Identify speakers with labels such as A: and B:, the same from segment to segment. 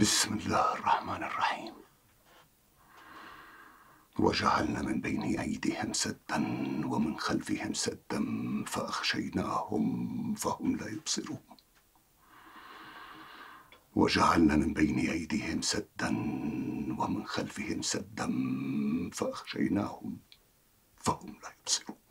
A: بسم الله الرحمن الرحيم. وجعلنا من بين أيديهم سدا ومن خلفهم سدا فأخشيناهم فهم لا يبصرون. وجعلنا من بين أيديهم سدا ومن خلفهم سدا فأخشيناهم فهم لا يبصرون.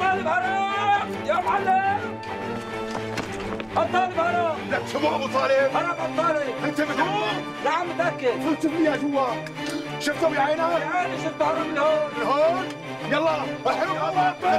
B: أبطال الهرم يا معلم. أبطال الهرم
A: لك شو ابو طالب
B: هرم أبطالي
A: انت متأكد
B: نعم متأكد
A: قلت لي جوا شفته بعينك
B: يعني شفت هرم من هون
A: من هون يلا احرق الله اكبر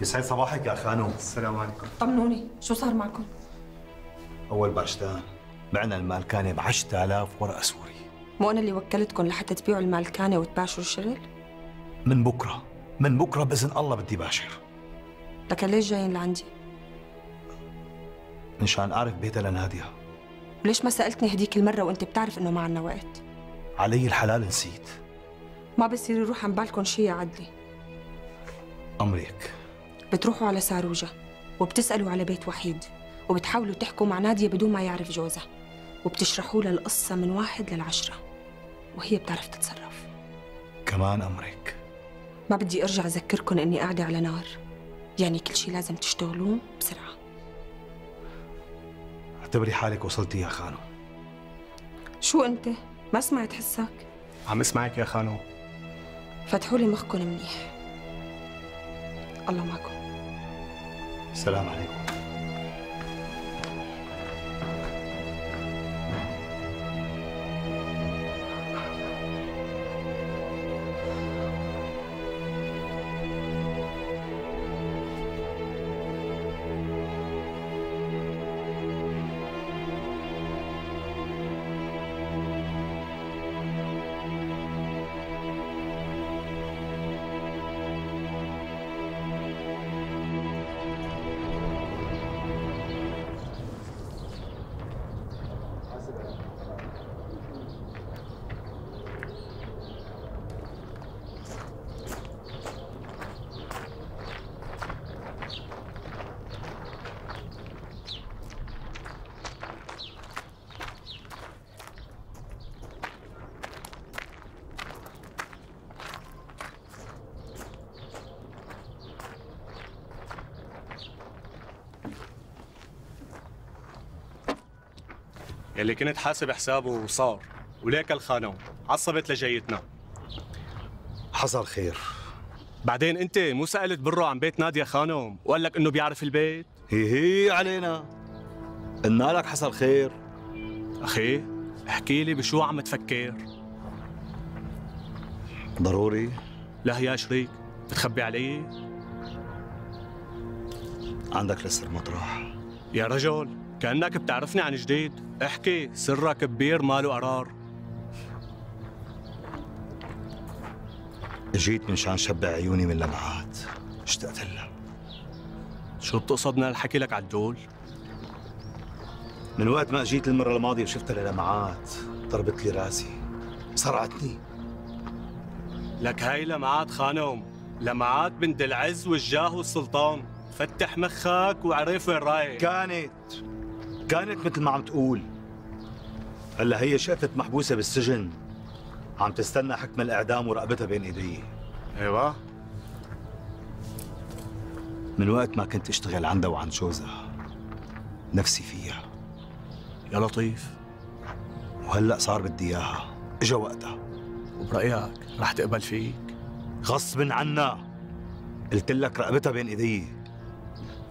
C: يسعد صباحك يا خانو
D: السلام عليكم
E: طمنوني شو صار معكم؟
C: أول باشتان بعنا المالكانة ب 10000 ورقة سوري
E: مو أنا اللي وكلتكم لحتى تبيعوا المالكانة وتباشروا الشغل؟
C: من بكرة من بكرة بإذن الله بدي باشر
E: لكن ليش جايين لعندي؟
C: مشان أعرف بيتها لنادية
E: وليش ما سألتني هديك المرة وأنت بتعرف إنه ما عنا وقت؟
C: علي الحلال نسيت
E: ما بصير يروح عن بالكم شي يا عدلي
C: امرك
E: بتروحوا على ساروجة وبتسألوا على بيت وحيد وبتحاولوا تحكوا مع نادية بدون ما يعرف جوزها وبتشرحوا لها القصة من واحد للعشرة وهي بتعرف تتصرف.
C: كمان امرك
E: ما بدي أرجع أذكركم إني قاعدة على نار. يعني كل شي لازم تشتغلوه بسرعة.
C: اعتبري حالك وصلتي يا خانو.
E: شو أنت؟ ما سمعت حسك؟
D: عم اسمعك يا خانو.
E: فتحوا لي مخكم منيح. الله معكم.
C: السلام عليكم.
D: يلي كنت حاسب حسابه وصار وليك الخانو. عصبت لجيتنا
C: حصل خير.
D: بعدين انت مو سألت برو عن بيت نادية خانم وقال لك إنه بيعرف البيت؟
C: هي هي علينا. قلنا لك حصل خير.
D: أخي احكي لي بشو عم تفكر.
C: ضروري.
D: لا يا شريك بتخبي علي؟
C: عندك لسه المطرح.
D: يا رجل كأنك بتعرفني عن جديد. احكي سرك كبير ماله قرار.
C: جيت من شان شبع عيوني من لمعات. اشتقت لها.
D: شو بتقصدنا الحكي لك عدول
C: من وقت ما جيت المرة الماضية وشفتها للمعات ضربت لي راسي. صرعتني.
D: لك هاي لمعات خانم. لمعات بنت العز والجاه والسلطان. فتح مخك وعرف وين رايح.
C: كانت كانت مثل ما عم تقول. هلا هي شقفت محبوسة بالسجن. عم تستنى حكم الإعدام ورقبتها بين إيدي.
D: أيوه.
C: من وقت ما كنت أشتغل عندها وعند جوزها نفسي فيها.
D: يا لطيف.
C: وهلأ صار بدي إياها. إجا وقتها.
D: وبرأيك رح تقبل فيك؟
C: غصب عنا قلت لك رقبتها بين إيدي.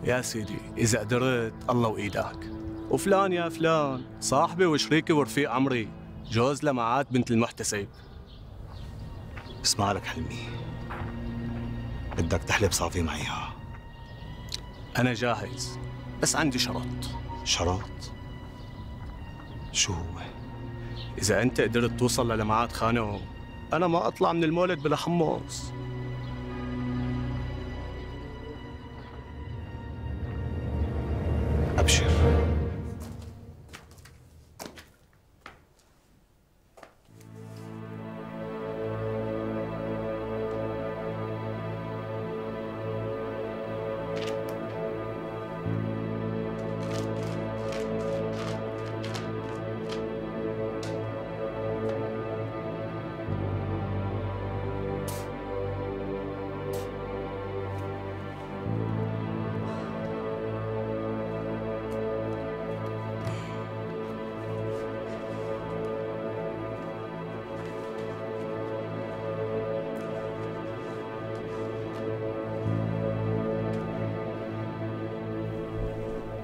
D: يا سيدي إذا قدرت الله وإيدك. وفلان يا فلان. صاحبي وشريكي ورفيق عمري جوز لمعات بنت المحتسب.
C: اسمع لك حلمي. بدك تحلب صافي معيها.
D: أنا جاهز بس عندي شرط.
C: شرط؟ شو هو؟
D: إذا أنت قدرت توصل للمعات خانو أنا ما أطلع من المولد بلا حمص.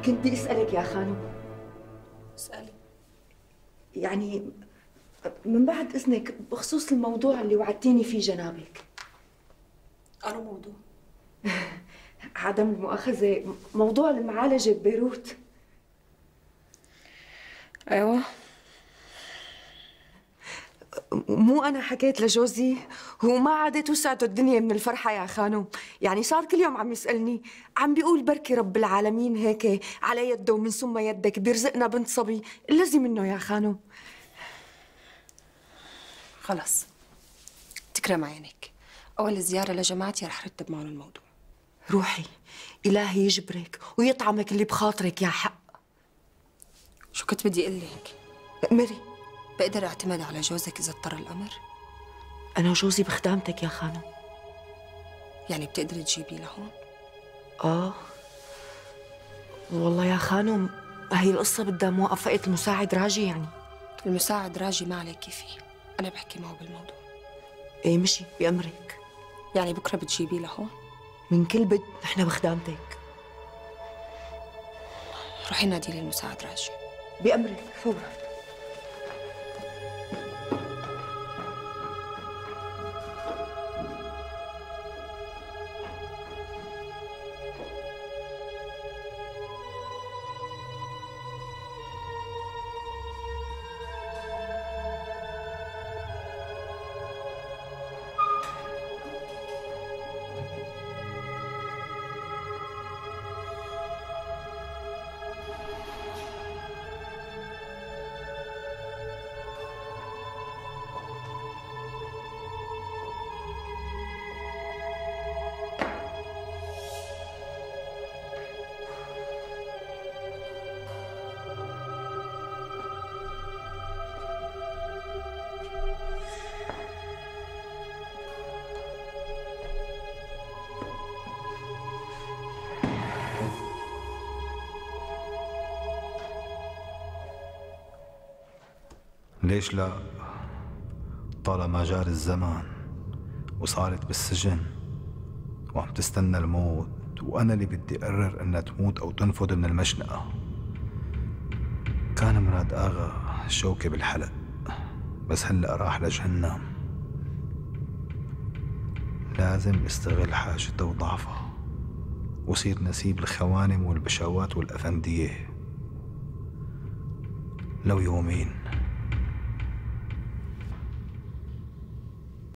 F: كنت بدي أسألك يا خانم.
E: اسألي.
F: يعني من بعد إذنك بخصوص الموضوع اللي وعدتيني فيه جنابك.
E: أنا موضوع.
F: عدم المؤاخذه موضوع المعالجة ببيروت.
E: أيوة.
F: مو أنا حكيت لجوزي؟ هو ما عادت وسعته الدنيا من الفرحة يا خانم يعني صار كل يوم عم يسألني عم بيقول بركي رب العالمين هيك على يده ومن ثم يدك بيرزقنا بنت صبي. اللزم منه يا خانم
E: خلص تكرم عينك. أول زيارة لجماعتي رح رتب معهم الموضوع.
F: روحي. إلهي يجبرك ويطعمك اللي بخاطرك يا حق.
E: شو كنت بدي أقول لك؟
F: مري
E: بقدر أعتمد على جوزك إذا اضطر الأمر؟
F: أنا وجوزي بخدامتك يا خانم.
E: يعني بتقدري تجيبيه لهون؟
F: آه. والله يا خانم هي القصة بدها موافقة المساعد راجي يعني.
E: المساعد راجي ما عليكي فيه أنا بحكي معه بالموضوع.
F: إيه مشي بأمرك.
E: يعني بكرة بتجيبيه لهون؟
F: من كل بد نحن بخدامتك.
E: روحي نادي لي المساعد راجي.
F: بأمرك فورا.
C: ليش لا؟ طالما جار الزمان وصارت بالسجن وعم تستنى الموت وأنا اللي بدي أقرر إنها تموت أو تنفذ من المشنقة. كان مراد آغا شوكة بالحلق بس هلأ راح لجهنم. لازم استغل حاجته وضعفها وصير نسيب الخوانم والبشوات والأفندية. لو يومين